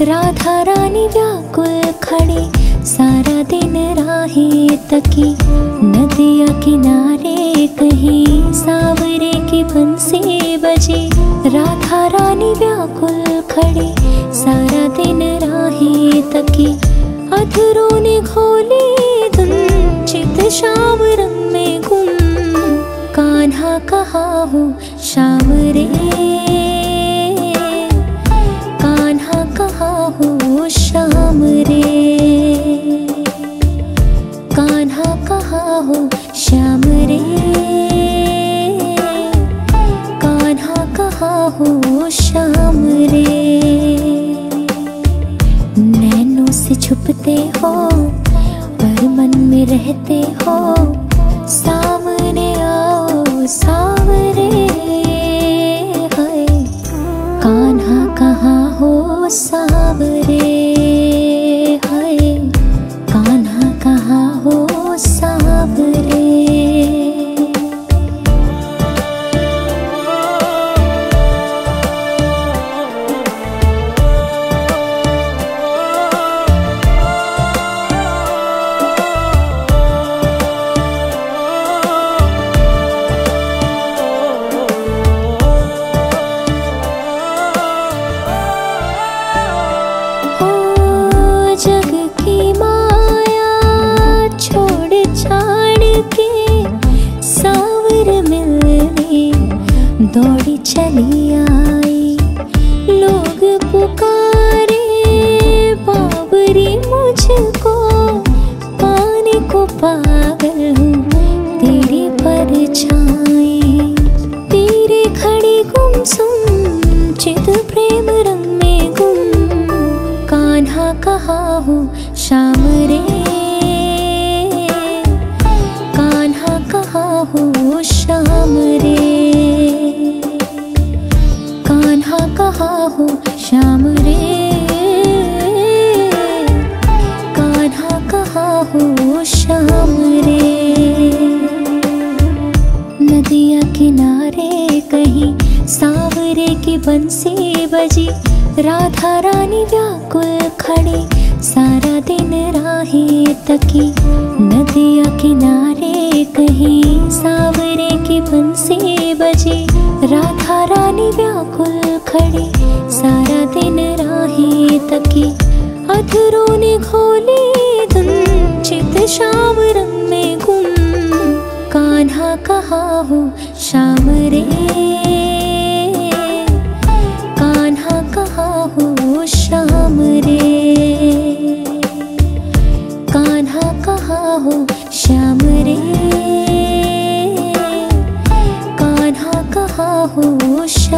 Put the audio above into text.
राधा रानी व्याकुल खड़ी। सारा दिन राहे तकी नदिया किनारे कहीं सावरे की बंसी बजी। राधा रानी व्याकुल खड़ी सारा दिन राहे तकी अधरों ने खोली धुन चित श्याम रंग में गुम। कान्हा कहा हो श्याम रे हो शाम रे। नैनों से छुपते हो पर मन में रहते हो। जग की माया छोड़ छाड़ के सावर मिलने दौड़ी चली आई। लोग पुकारे कहा हो श्याम रे। कान्हा कहा हो श्याम रे। कान्हा कहा हो श्याम रे। कान्हा कहा हो श्याम रे। नदिया किनारे कहीं सावरे की बंसी बजी। राधा रानी व्याकुल खड़ी। सारा दिन राहे तकी नदिया किनारे कहीं। सावरे की बंसी बजी राधा रानी व्याकुल खड़ी। सारा दिन राहे तकी अधरों ने खोली धुन। चित श्याम रंग में गुम। कान्हा कहा हो श्याम रे 我无暇